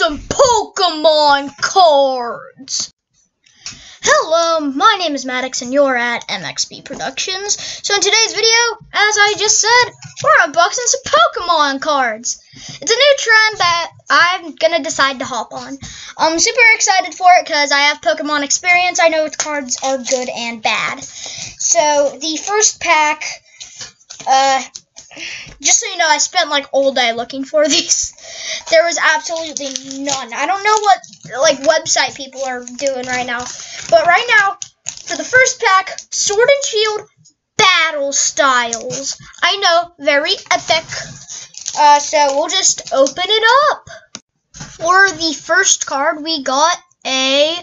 some Pokemon cards! Hello, my name is Maddox and you're at MXB Productions. So in today's video, as I just said, we're unboxing some Pokemon cards. It's a new trend that I'm gonna decide to hop on. I'm super excited for it because I have Pokemon experience. I know its cards are good and bad. So the first pack, uh, just so you know, I spent like all day looking for these. There was absolutely none. I don't know what like website people are doing right now, but right now for the first pack, Sword and Shield Battle Styles. I know, very epic. Uh, so we'll just open it up. For the first card, we got a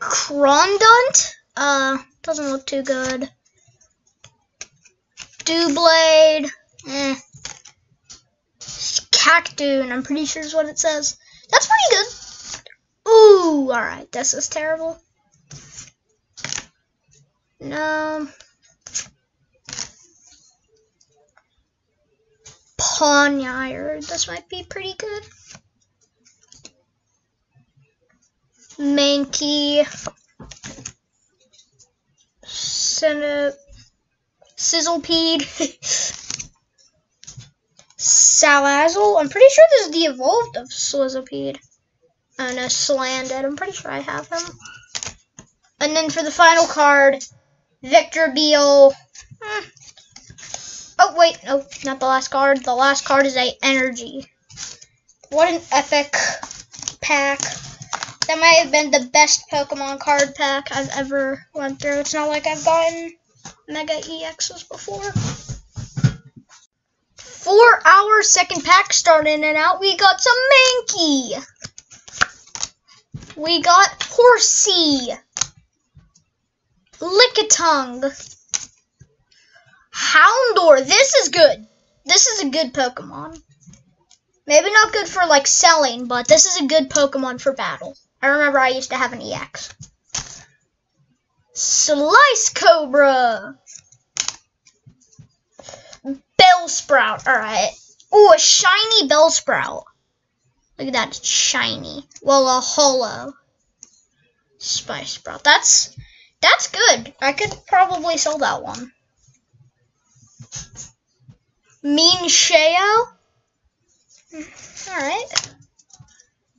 Crawdaunt. Uh, doesn't look too good. Doublade. Eh. Cactoon, I'm pretty sure is what it says. That's pretty good. Ooh, alright, this is terrible. No. Pawniard, this might be pretty good. Mankey. Senate. Sizzlipede. Salazzle. I'm pretty sure this is the evolved of Slizzopede. And a Salandit. I'm pretty sure I have him. And then for the final card, Victreebel. Hmm. Oh, wait. No, not the last card. The last card is a Energy. What an epic pack. That might have been the best Pokemon card pack I've ever went through. It's not like I've gotten Mega EXs before for our second pack starting and out, we got some Mankey. We got Horsea. Lickitung. Houndour. This is good. This is a good Pokemon. Maybe not good for like selling, but this is a good Pokemon for battle. I remember I used to have an EX. Silicobra. Bellsprout. Alright. Oh, a shiny Bellsprout. Look at that. It's shiny. Well, a hollow. Spice Sprout. That's that's good. I could probably sell that one. Mienshao. Alright.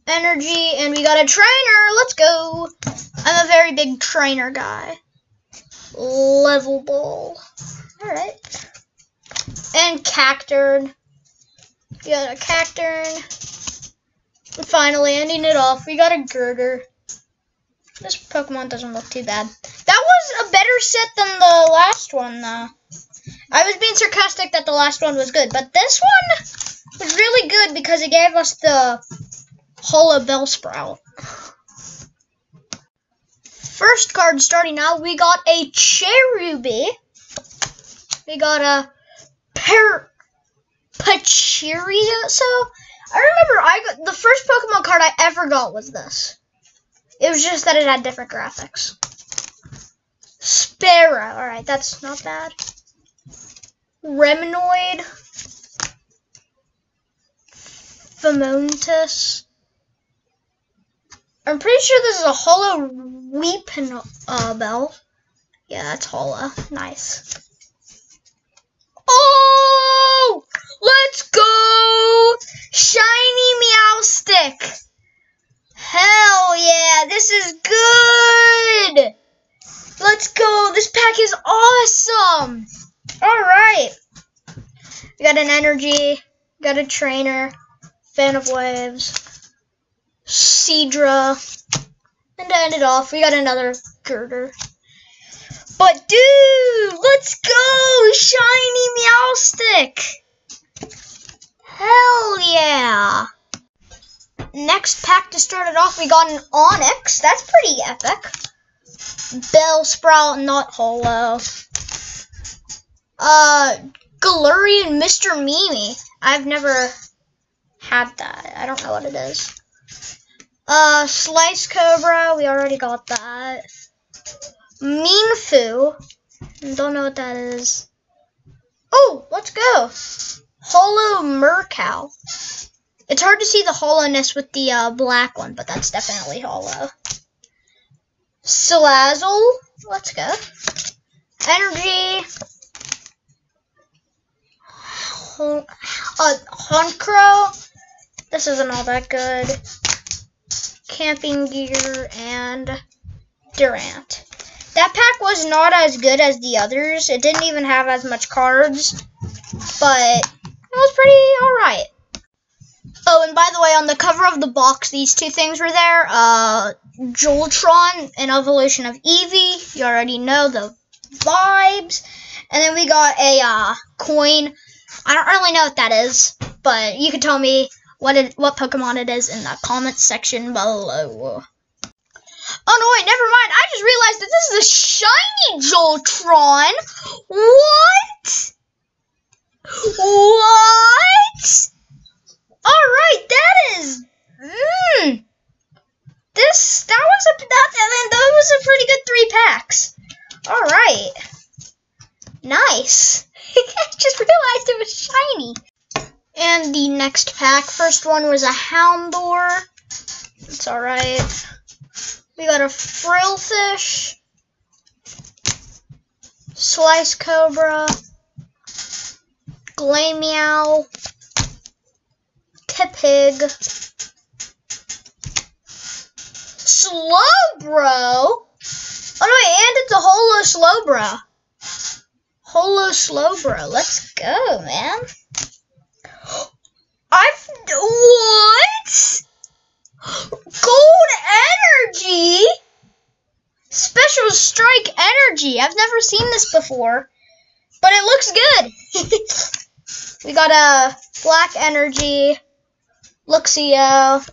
Energy, and we got a trainer. Let's go. I'm a very big trainer guy. Level ball. Alright. And Cacturne. We got a Cacturne. And finally, ending it off, we got a Gurdurr. This Pokemon doesn't look too bad. That was a better set than the last one, though. I was being sarcastic that the last one was good, but this one was really good because it gave us the Holo Bellsprout. First card starting out, we got a Cherubi. We got a per Pachiria. So I remember I got the first Pokemon card I ever got was this. It was just that it had different graphics. Sparrow. Alright, that's not bad. Reminoid. Fomantis. I'm pretty sure this is a hollow Weepin uh, bell. Yeah, that's hollow. Nice. Hell yeah, this is good! Let's go! This pack is awesome! Alright. We got an energy, got a trainer, fan of waves, Seadra, and to end it off, we got another Gurdurr. But dude, let's go! Shiny Meowstic! Hell yeah! Next pack to start it off, we got an Onix. That's pretty epic. Bellsprout, not hollow. Uh, Galarian Mr. Mimi. I've never had that. I don't know what it is. Uh, Silicobra. We already got that. Mienfoo. Don't know what that is. Oh, let's go. Holo Murkrow. It's hard to see the hollowness with the uh, black one, but that's definitely hollow. Salazzle. Let's go. Energy. Uh, Honchkrow. This isn't all that good. Camping Gear and Durant. That pack was not as good as the others. It didn't even have as much cards, but it was pretty alright. Oh, and by the way, on the cover of the box, these two things were there. Uh, Joltron, an evolution of Eevee. You already know the vibes. And then we got a uh, coin. I don't really know what that is, but you can tell me what it, what Pokemon it is in the comments section below. Oh no, wait, never mind. I just realized that this is a shiny Joltron. What? What? Alright, that is... Mmm. This, that was a, that, that, was a pretty good three packs. Alright. Nice. I just realized it was shiny. And the next pack, first one was a Houndour. It's alright. We got a Frillish, Slice Cobra, Glameow, Tepig, Slowbro. Oh no, and it's a Holo Slowbro. Holo Slowbro. Let's go, man. I've what? Gold energy? Special strike energy. I've never seen this before, but it looks good. we got a black energy, Luxio,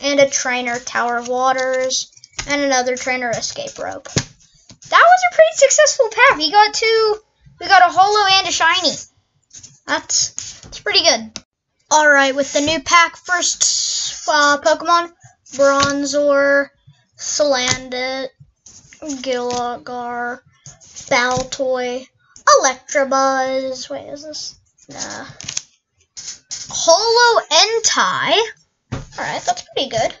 and a trainer, Tower of Waters, and another trainer, Escape Rope. That was a pretty successful pack. We got two. We got a holo and a shiny. That's that's pretty good. All right, with the new pack, first uh, Pokemon, Bronzor, Salandit, Gligar, Baltoy, Electabuzz. Wait, is this? Nah. Holo Entei. Alright, that's pretty good.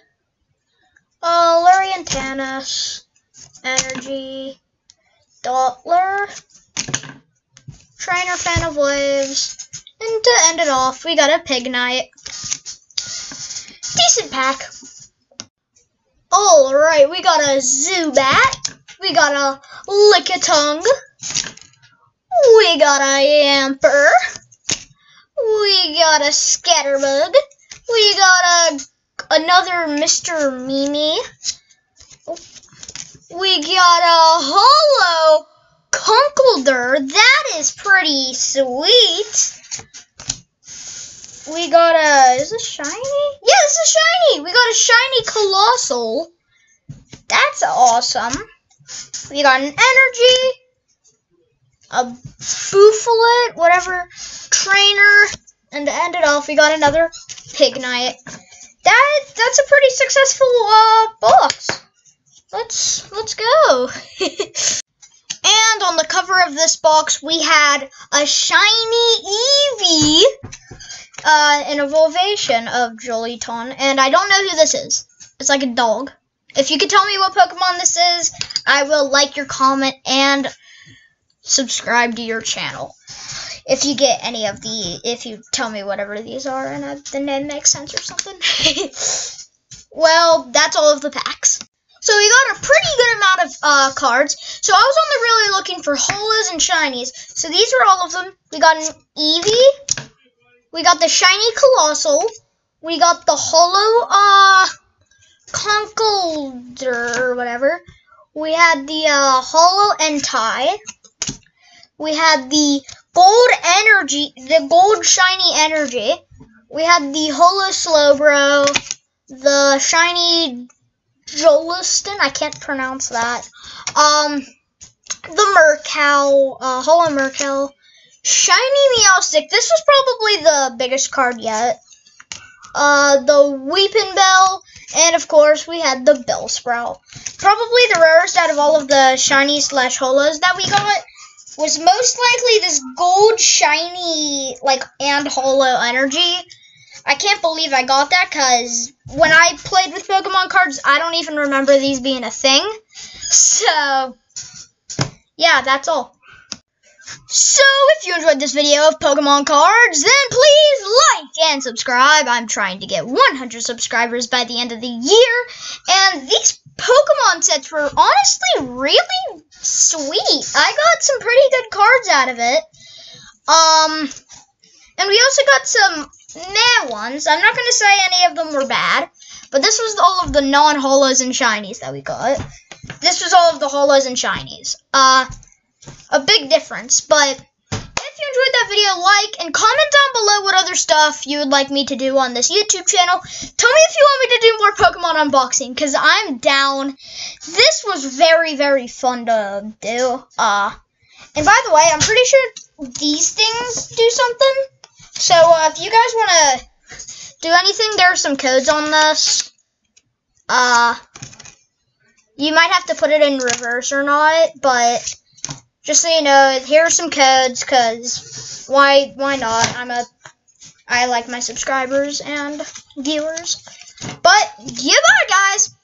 Uh, Lurian Tannis, Energy, Dottler, Trainer Fan of Waves, and to end it off, we got a Pignite. Decent pack. Alright, we got a Zubat. We got a Lickitung. We got a Yamper. We got a Scatterbug. We got a another Mr. Mimi. We got a Holo Conkeldurr. That is pretty sweet. We got a. Is this shiny? Yeah, this is shiny. We got a shiny Coalossal. That's awesome. We got an energy, a Bouffalant, whatever, trainer, and to end it off, we got another Pignite. That that's a pretty successful uh, box. Let's let's go. and on the cover of this box, we had a shiny Eevee uh, an evolvation of Jolteon, and I don't know who this is. It's like a dog. If you could tell me what Pokemon this is, I will like your comment and subscribe to your channel. If you get any of the, if you tell me whatever these are and uh, the name makes sense or something. well, that's all of the packs. So we got a pretty good amount of uh, cards. So I was only really looking for holos and shinies. So these are all of them. We got an Eevee, we got the shiny Coalossal. We got the holo uh Conkeldurr or whatever. We had the uh, holo Entei. We had the gold energy, the gold shiny energy. We had the holo Slowbro, the shiny Jolston. I can't pronounce that. Um, the Murkrow, uh, holo Murkrow. Shiny Meowstic. This was probably the biggest card yet. Uh, the Weepinbell, and of course we had the Bellsprout. Probably the rarest out of all of the shiny slash holos that we got was most likely this gold shiny like and holo energy. I can't believe I got that because when I played with Pokemon cards, I don't even remember these being a thing. So, yeah, that's all. So, if you enjoyed this video of Pokemon cards, then please like and subscribe. I'm trying to get 100 subscribers by the end of the year. And these Pokemon sets were honestly really sweet. I got some pretty good cards out of it. Um, and we also got some meh ones. I'm not going to say any of them were bad, but this was all of the non-holos and shinies that we got. This was all of the holos and shinies. Uh, a big difference, but if you enjoyed that video, like and comment down below what other stuff you would like me to do on this YouTube channel. Tell me if you want me to do more Pokemon unboxing, because I'm down. This was very, very fun to do. Uh, and by the way, I'm pretty sure these things do something. So uh, if you guys want to do anything, there are some codes on this. Uh, you might have to put it in reverse or not, but just so you know, here are some codes, cause why why not? I'm a I like my subscribers and viewers. But goodbye, guys.